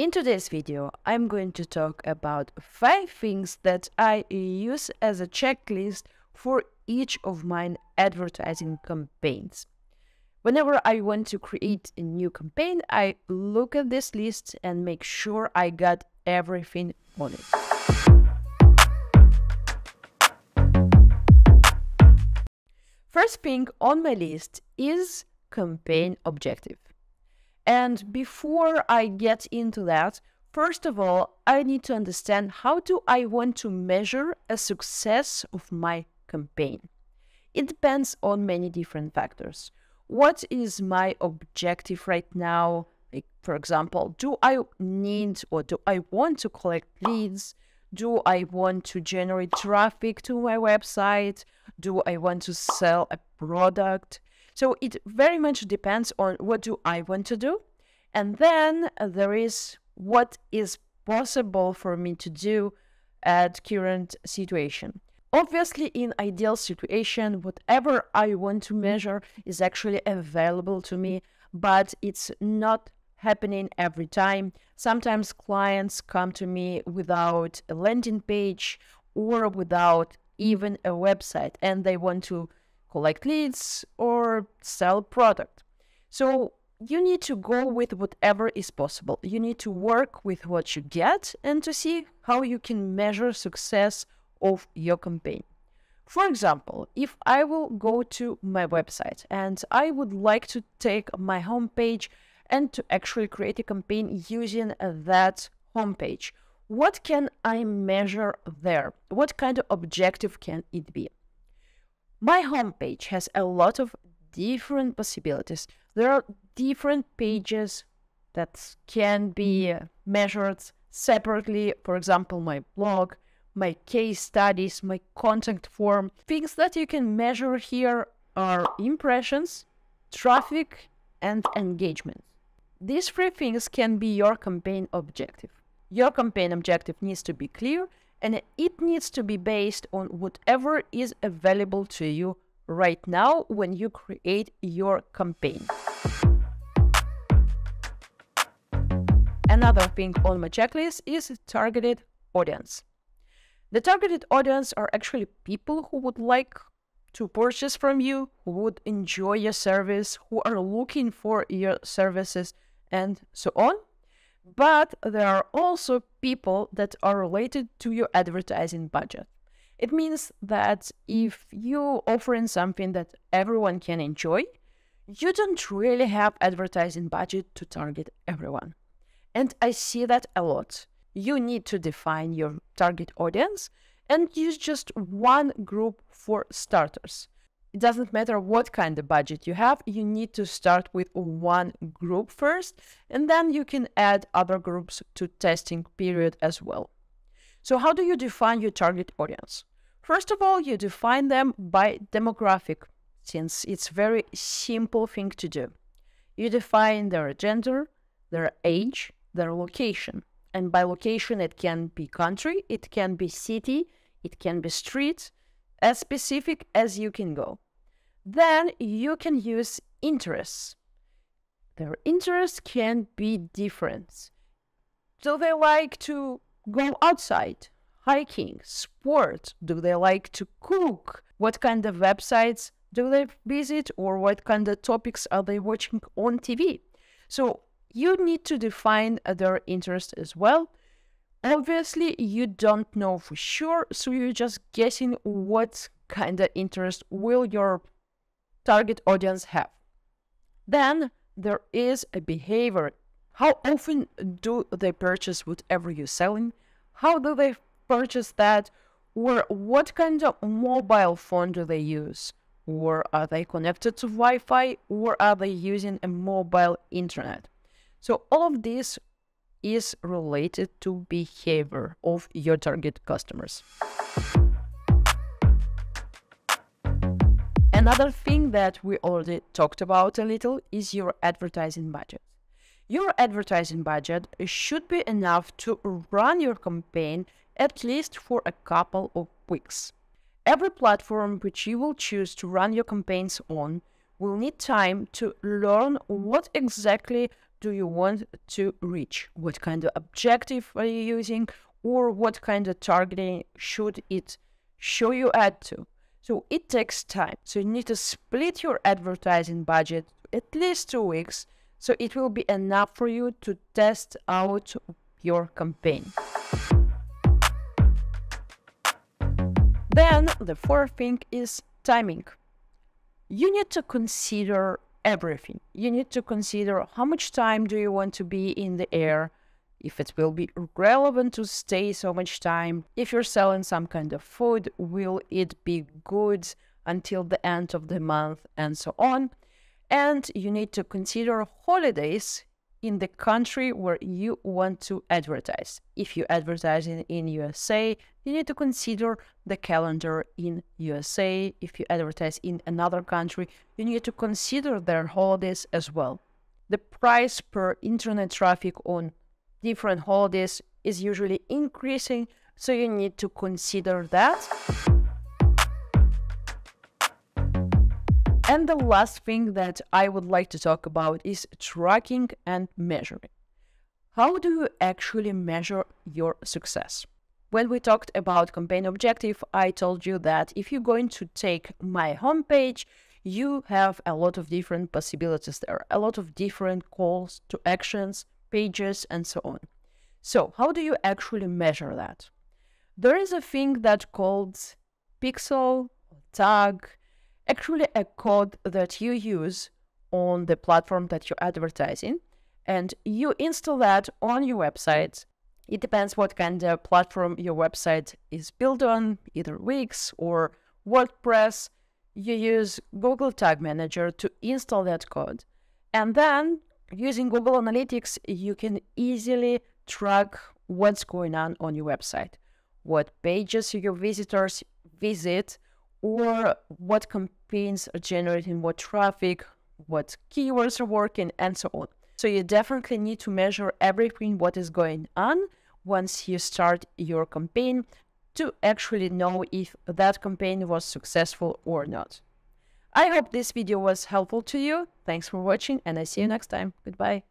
In today's video, I'm going to talk about five things that I use as a checklist for each of my advertising campaigns. Whenever I want to create a new campaign, I look at this list and make sure I got everything on it. First thing on my list is campaign objective. And before I get into that, first of all, I need to understand how do I want to measure a success of my campaign. It depends on many different factors. What is my objective right now? Like, for example, do I need or do I want to collect leads? Do I want to generate traffic to my website? Do I want to sell a product? So it very much depends on what do I want to do. And then uh, there is what is possible for me to do at current situation. Obviously, in ideal situation, whatever I want to measure is actually available to me, but it's not happening every time. Sometimes clients come to me without a landing page or without even a website and they want to collect leads or sell product. So you need to go with whatever is possible. You need to work with what you get and to see how you can measure success of your campaign. For example, if I will go to my website and I would like to take my homepage and to actually create a campaign using that homepage, what can I measure there? What kind of objective can it be? My homepage has a lot of different possibilities. There are different pages that can be mm-hmm. measured separately. For example, my blog, my case studies, my contact form. Things that you can measure here are impressions, traffic, and engagement. These three things can be your campaign objective. Your campaign objective needs to be clear and it needs to be based on whatever is available to you right now when you create your campaign. Another thing on my checklist is targeted audience. The targeted audience are actually people who would like to purchase from you, who would enjoy your service, who are looking for your services, and so on. But there are also people that are related to your advertising budget. It means that if you're offering something that everyone can enjoy, you don't really have advertising budget to target everyone. And I see that a lot. You need to define your target audience and use just one group for starters. It doesn't matter what kind of budget you have, you need to start with one group first, and then you can add other groups to testing period as well. So how do you define your target audience? First of all, you define them by demographic, since it's very simple thing to do. You define their gender, their age, their location. And by location, it can be country, it can be city, it can be street, as specific as you can go. Then you can use interests. Their interests can be different. Do they like to go outside? hiking, sport? Do they like to cook? What kind of websites do they visit or what kind of topics are they watching on TV? So you need to define their interest as well. Obviously, you don't know for sure, so you're just guessing what kind of interest will your target audience have. Then there is a behavior. How often do they purchase whatever you're selling? How do they purchase that? Or what kind of mobile phone do they use? Or are they connected to Wi Fi? Or are they using a mobile internet? So, all of this is related to behavior of your target customers. Another thing that we already talked about a little is your advertising budget. Your advertising budget should be enough to run your campaign at least for a couple of weeks. Every platform which you will choose to run your campaigns on will need time to learn what exactly do you want to reach? What kind of objective are you using? Or what kind of targeting should it show you ad to? So it takes time. So you need to split your advertising budget at least two weeks. So it will be enough for you to test out your campaign. Then the fourth thing is timing. You need to consider everything. You need to consider how much time do you want to be in the air, if it will be relevant to stay so much time. If you're selling some kind of food, will it be good until the end of the month and so on. And you need to consider holidays in the country where you want to advertise. If you advertise in, in USA, you need to consider the calendar in USA. If you advertise in another country, you need to consider their holidays as well. The price per internet traffic on different holidays is usually increasing, so you need to consider that. And the last thing that I would like to talk about is tracking and measuring. How do you actually measure your success? When we talked about campaign objective, I told you that if you're going to take my homepage, you have a lot of different possibilities there, a lot of different calls to actions, pages, and so on. So how do you actually measure that? There is a thing that called pixel, tag, actually a code that you use on the platform that you're advertising and you install that on your website. It depends what kind of platform your website is built on either wix or wordpress. You use google tag manager to install that code. And then using google analytics you can easily track what's going on on your website what pages your visitors visit or what campaigns are generating what traffic, what keywords are working, and so on. So you definitely need to measure everything what is going on once you start your campaign to actually know if that campaign was successful or not. I hope this video was helpful to you. Thanks for watching and I see you next time. Goodbye.